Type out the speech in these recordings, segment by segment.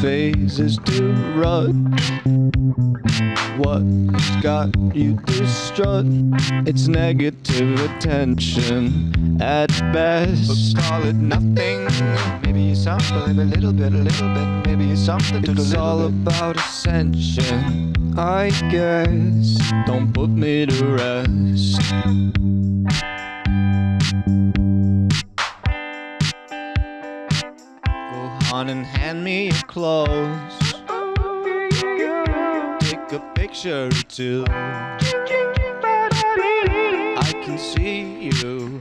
phases to run. What's got you distraught? It's negative attention at best. But call it nothing. Maybe you something, a little bit, a little bit. Maybe you something to It's all bit. about ascension, I guess. Don't put me to rest. On and hand me your clothes. Take a picture or two. I can see you.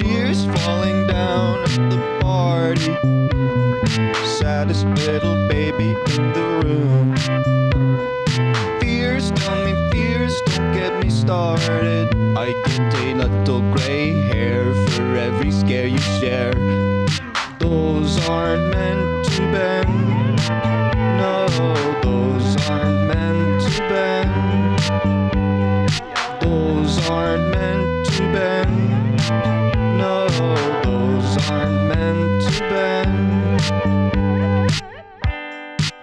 Tears falling down at the party. Saddest little baby in the room. Started. I get a little gray hair for every scare you share. Those aren't meant to bend. No, those aren't meant to bend. Those aren't meant to bend. No, those aren't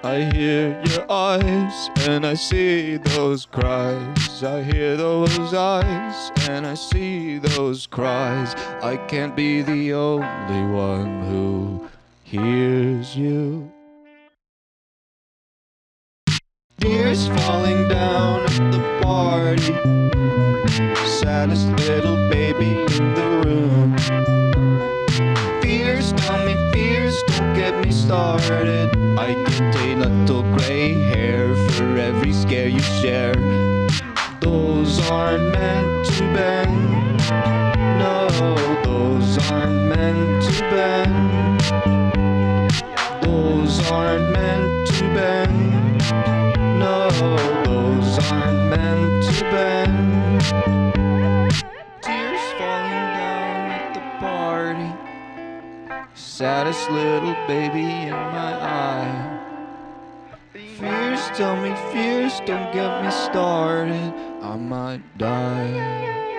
I hear your eyes and I see those cries. I hear those eyes and I see those cries. I can't be the only one who hears you. Tears falling down at the party. Saddest little baby in the room. Get me started. I get a little gray hair for every scare you share. Those aren't meant to bend. No, those aren't meant to bend. Those aren't meant to bend. No, those aren't Saddest little baby in my eye. Fears, tell me fears, don't get me started. I might die.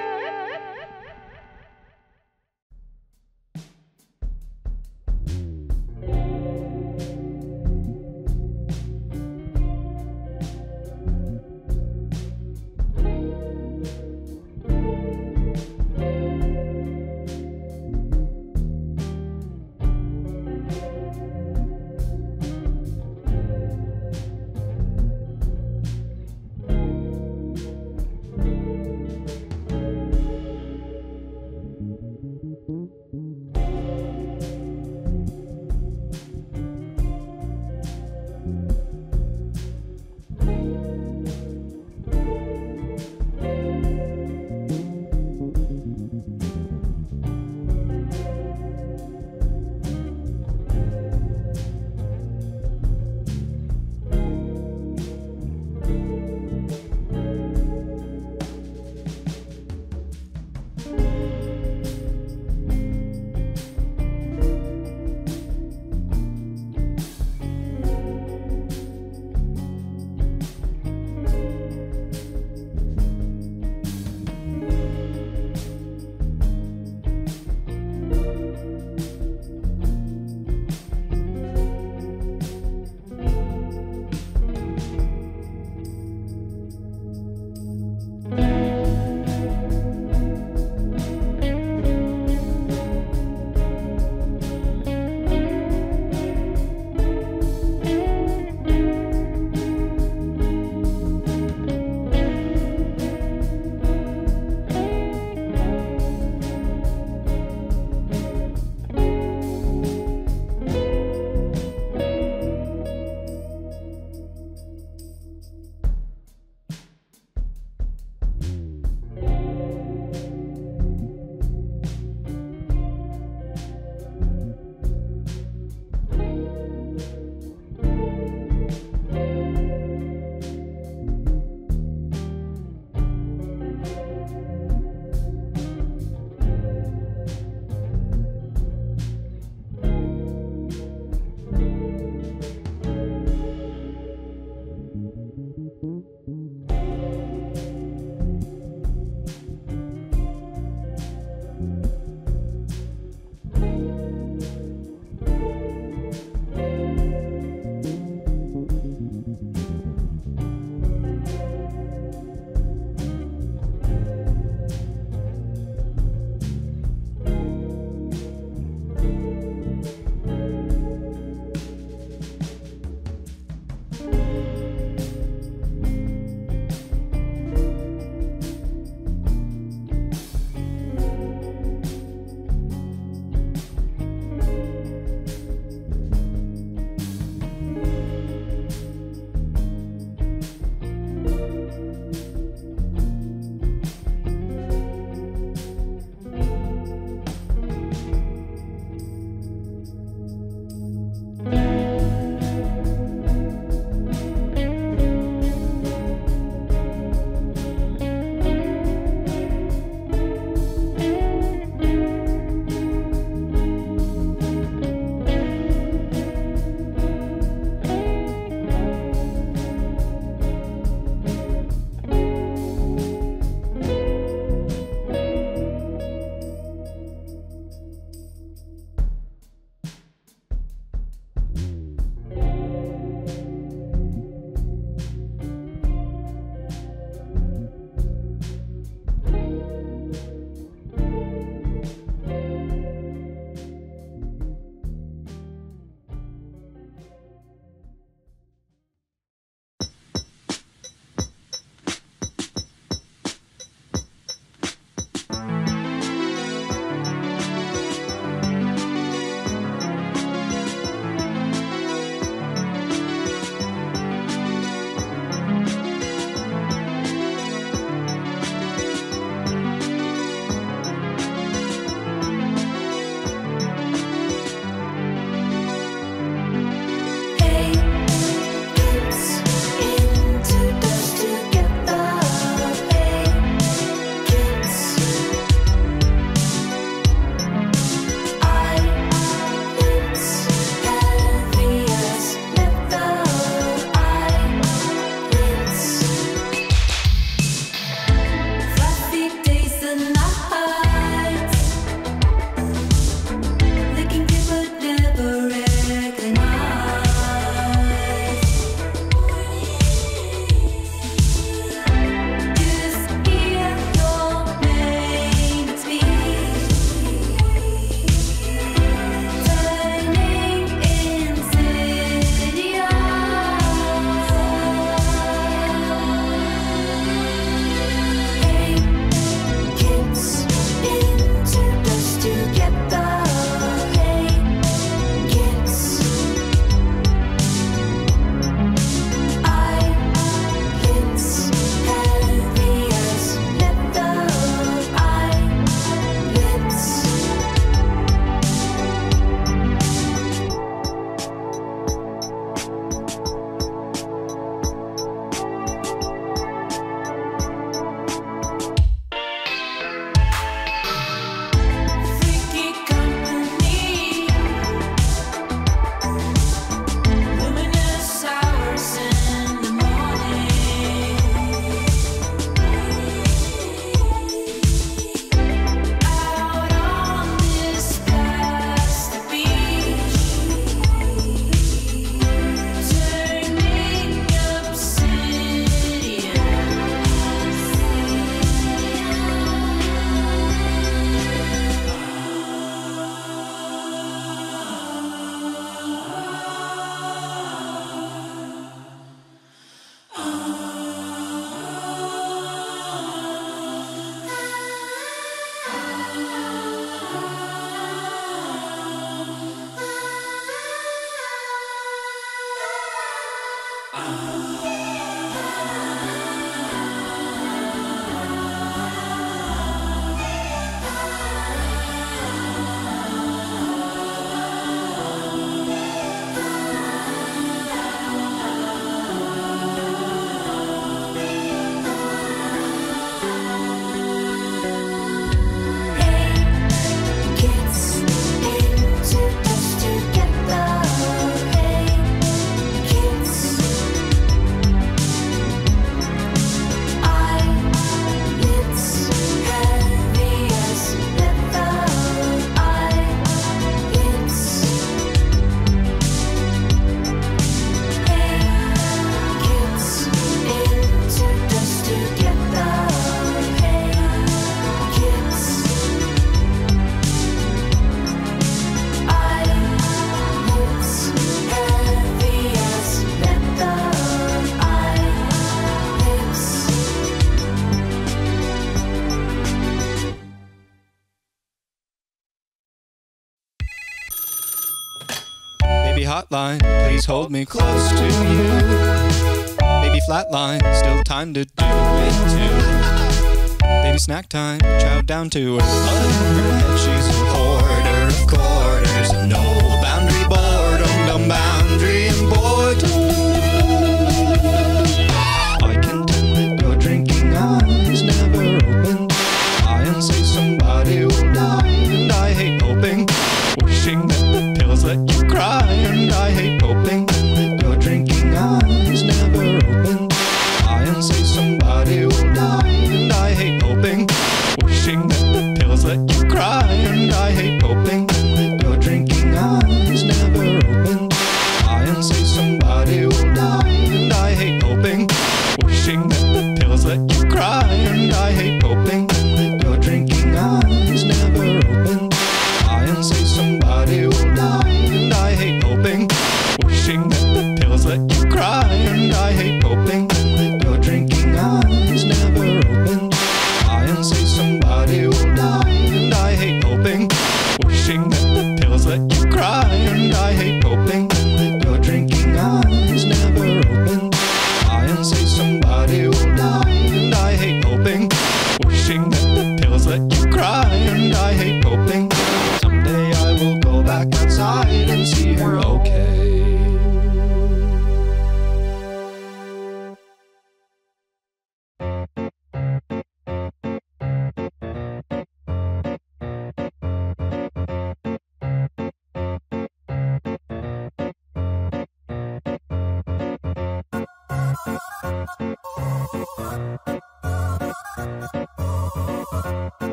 Uh. hold me close to you. Baby flatline, still time to do it too. Baby snack time, chow down to her. She's